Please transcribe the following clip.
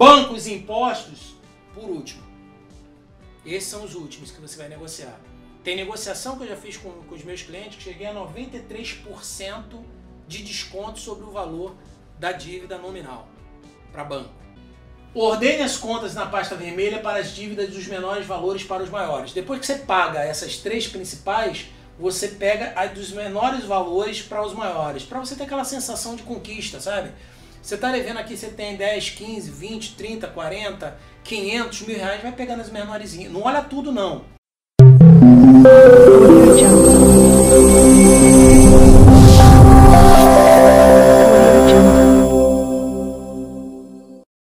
Bancos impostos, por último. Esses são os últimos que você vai negociar. Tem negociação que eu já fiz com, com os meus clientes que cheguei a 93% de desconto sobre o valor da dívida nominal para banco. Ordene as contas na pasta vermelha para as dívidas dos menores valores para os maiores. Depois que você paga essas três principais, você pega a dos menores valores para os maiores, para você ter aquela sensação de conquista, sabe? Você está devendo aqui, você tem 10, 15, 20, 30, 40, 500 mil reais, vai pegando as menorzinhas. Não olha tudo não.